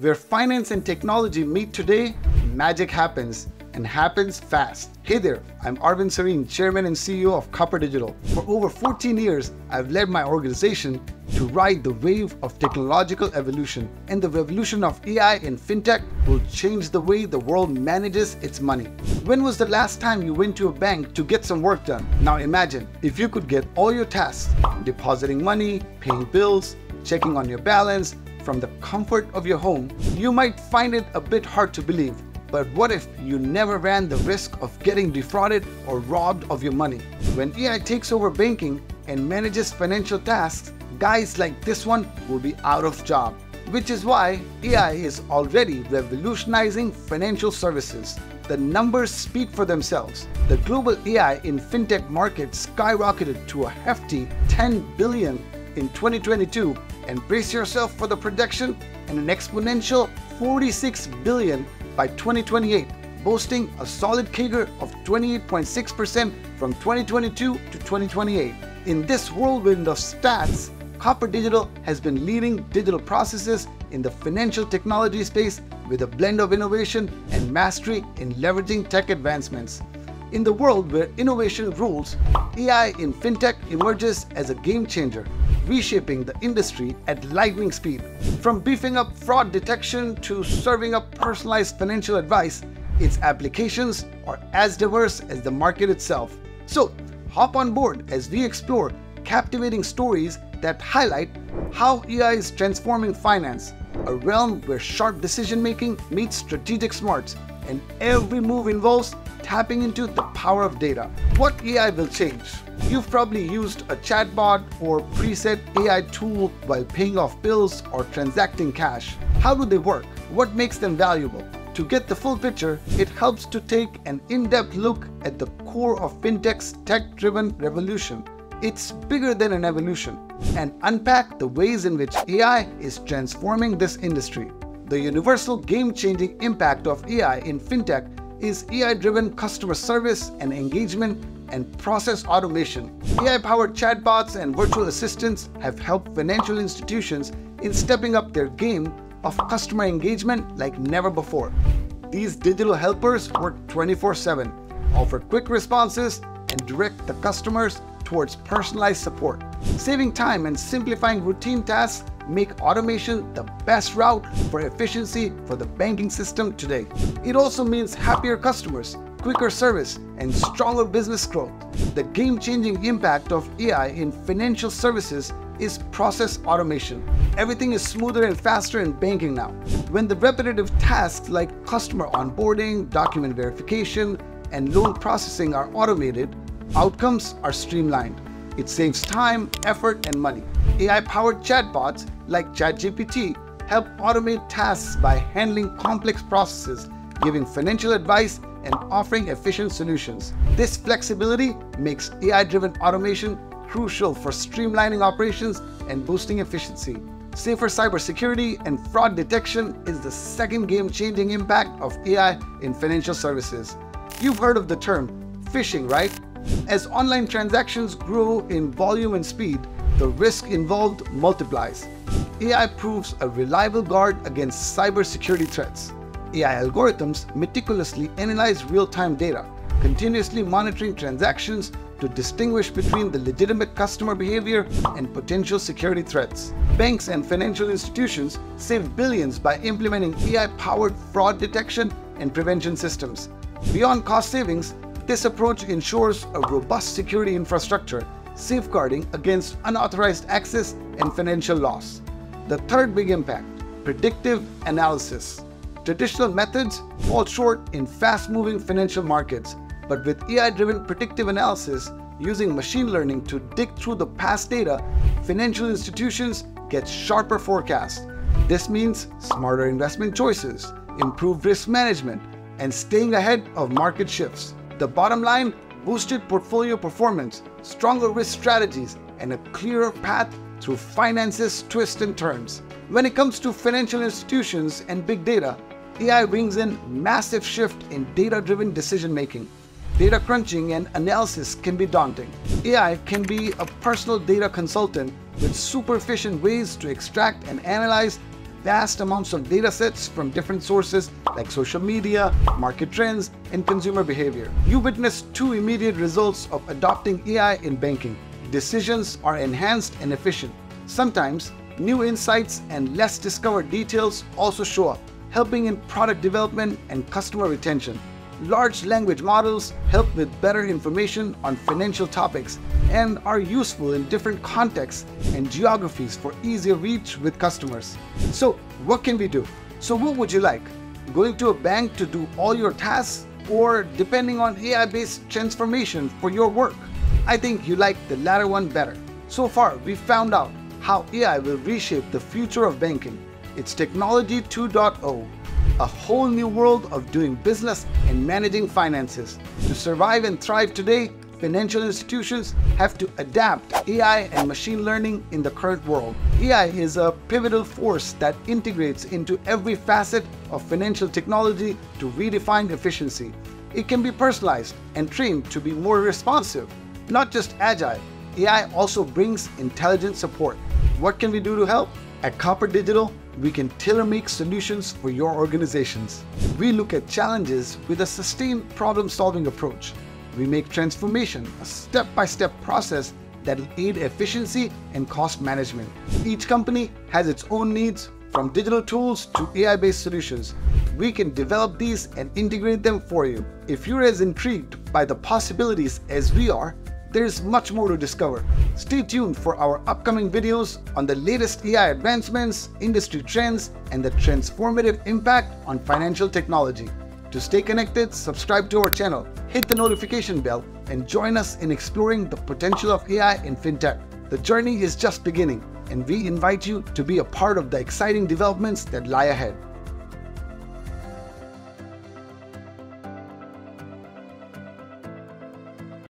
Where finance and technology meet today, magic happens and happens fast. Hey there, I'm Arvind Sarin, Chairman and CEO of Copper Digital. For over 14 years, I've led my organization to ride the wave of technological evolution, and the revolution of AI in fintech will change the way the world manages its money. When was the last time you went to a bank to get some work done? Now imagine if you could get all your tasks, depositing money, paying bills, checking on your balance, from the comfort of your home, you might find it a bit hard to believe. But what if you never ran the risk of getting defrauded or robbed of your money? When AI takes over banking and manages financial tasks, guys like this one will be out of job. Which is why AI is already revolutionizing financial services. The numbers speak for themselves. The global AI in fintech market skyrocketed to a hefty 10 billion in 2022 and brace yourself for the projection and an exponential 46 billion by 2028, boasting a solid CAGR of 28.6% from 2022 to 2028. In this whirlwind of stats, Copper Digital has been leading digital processes in the financial technology space with a blend of innovation and mastery in leveraging tech advancements. In the world where innovation rules, AI in fintech emerges as a game changer, reshaping the industry at lightning speed. From beefing up fraud detection to serving up personalized financial advice, its applications are as diverse as the market itself. So, hop on board as we explore captivating stories that highlight how AI is transforming finance, a realm where sharp decision making meets strategic smarts, and every move involves tapping into the power of data. What AI will change? You've probably used a chatbot or preset AI tool while paying off bills or transacting cash. How do they work? What makes them valuable? To get the full picture, it helps to take an in-depth look at the core of fintech's tech-driven revolution. It's bigger than an evolution and unpack the ways in which AI is transforming this industry. The universal game-changing impact of AI in fintech is AI-driven customer service and engagement and process automation. AI-powered chatbots and virtual assistants have helped financial institutions in stepping up their game of customer engagement like never before. These digital helpers work 24-7, offer quick responses, and direct the customers towards personalized support. Saving time and simplifying routine tasks make automation the best route for efficiency for the banking system today. It also means happier customers, quicker service, and stronger business growth. The game-changing impact of AI in financial services is process automation. Everything is smoother and faster in banking now. When the repetitive tasks like customer onboarding, document verification, and loan processing are automated, outcomes are streamlined. It saves time, effort, and money. AI-powered chatbots like ChatGPT help automate tasks by handling complex processes, giving financial advice, and offering efficient solutions. This flexibility makes AI-driven automation crucial for streamlining operations and boosting efficiency. Safer cybersecurity and fraud detection is the second game-changing impact of AI in financial services. You've heard of the term phishing, right? As online transactions grow in volume and speed, the risk involved multiplies. AI proves a reliable guard against cybersecurity threats. AI algorithms meticulously analyze real-time data, continuously monitoring transactions to distinguish between the legitimate customer behavior and potential security threats. Banks and financial institutions save billions by implementing AI-powered fraud detection and prevention systems. Beyond cost savings, this approach ensures a robust security infrastructure, safeguarding against unauthorized access and financial loss. The third big impact, predictive analysis. Traditional methods fall short in fast-moving financial markets, but with AI-driven predictive analysis using machine learning to dig through the past data, financial institutions get sharper forecasts. This means smarter investment choices, improved risk management, and staying ahead of market shifts. The bottom line, boosted portfolio performance, stronger risk strategies, and a clearer path through finance's twists and turns. When it comes to financial institutions and big data, AI brings in massive shift in data-driven decision making. Data crunching and analysis can be daunting. AI can be a personal data consultant with super efficient ways to extract and analyze vast amounts of data sets from different sources like social media, market trends, and consumer behavior. You witness two immediate results of adopting AI in banking. Decisions are enhanced and efficient. Sometimes, new insights and less discovered details also show up, helping in product development and customer retention. Large language models help with better information on financial topics and are useful in different contexts and geographies for easier reach with customers. So, what can we do? So, what would you like? Going to a bank to do all your tasks or depending on AI based transformation for your work? I think you like the latter one better. So far, we found out how AI will reshape the future of banking. It's Technology 2.0 a whole new world of doing business and managing finances. To survive and thrive today, financial institutions have to adapt AI and machine learning in the current world. AI is a pivotal force that integrates into every facet of financial technology to redefine efficiency. It can be personalized and trained to be more responsive, not just agile. AI also brings intelligent support. What can we do to help? At Copper Digital, we can tailor-make solutions for your organizations. We look at challenges with a sustained problem-solving approach. We make transformation a step-by-step -step process that'll aid efficiency and cost management. Each company has its own needs, from digital tools to AI-based solutions. We can develop these and integrate them for you. If you're as intrigued by the possibilities as we are, there's much more to discover. Stay tuned for our upcoming videos on the latest AI advancements, industry trends, and the transformative impact on financial technology. To stay connected, subscribe to our channel, hit the notification bell, and join us in exploring the potential of AI in fintech. The journey is just beginning, and we invite you to be a part of the exciting developments that lie ahead.